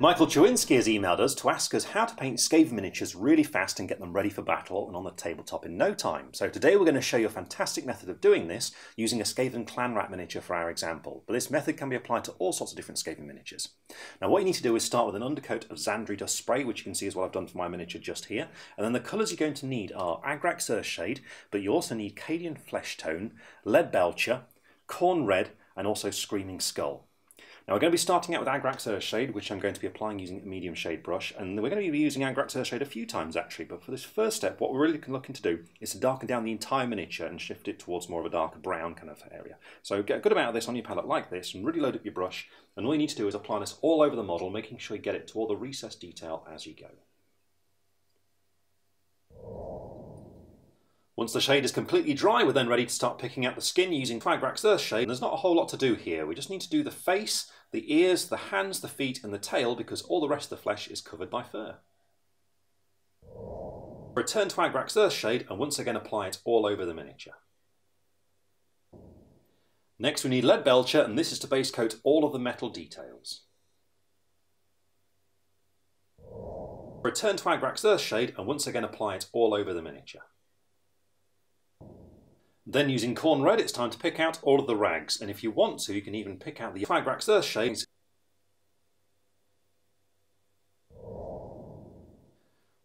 Michael Chewinski has emailed us to ask us how to paint Skaven miniatures really fast and get them ready for battle and on the tabletop in no time. So today we're going to show you a fantastic method of doing this using a Skaven clan rat miniature for our example. But this method can be applied to all sorts of different Skaven miniatures. Now what you need to do is start with an undercoat of Zandri Dust Spray, which you can see is what I've done for my miniature just here. And then the colours you're going to need are Agrax Earthshade, but you also need Cadian Flesh Tone, Lead Belcher, Khorne Red, and also Screaming Skull. Now we're going to be starting out with Agrax Earthshade, which I'm going to be applying using a medium shade brush, and we're going to be using Agrax Earthshade a few times actually, but for this first step, what we're really looking to do is to darken down the entire miniature and shift it towards more of a darker brown kind of area. So get a good amount of this on your palette like this, and really load up your brush, and all you need to do is apply this all over the model, making sure you get it to all the recessed detail as you go. Once the shade is completely dry, we're then ready to start picking out the skin using Agrax Earthshade. There's not a whole lot to do here. We just need to do the face, the ears, the hands, the feet, and the tail because all the rest of the flesh is covered by fur. Return to Agrax Earthshade and once again apply it all over the miniature. Next we need Lead Belcher and this is to base coat all of the metal details. Return to Agrax Earthshade and once again apply it all over the miniature. Then using Khorne Red, it's time to pick out all of the rags. And if you want to, you can even pick out the Agrax Earthshades.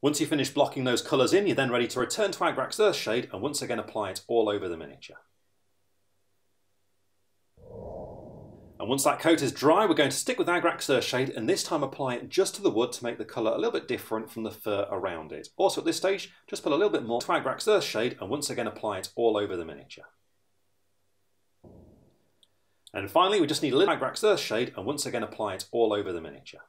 Once you finish blocking those colours in, you're then ready to return to Agrax Earthshade and once again apply it all over the miniature. And once that coat is dry, we're going to stick with Agrax Earthshade and this time apply it just to the wood to make the colour a little bit different from the fur around it. Also at this stage, just put a little bit more to Agrax Earthshade and once again apply it all over the miniature. And finally, we just need a little Agrax Earthshade and once again apply it all over the miniature.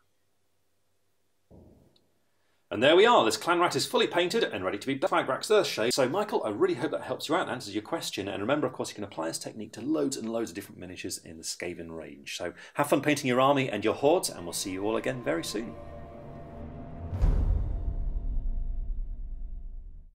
And there we are, this clan rat is fully painted and ready to be Agrax Earthshade. So Michael, I really hope that helps you out and answers your question. And remember, of course, you can apply this technique to loads and loads of different miniatures in the Skaven range. So have fun painting your army and your hordes, and we'll see you all again very soon.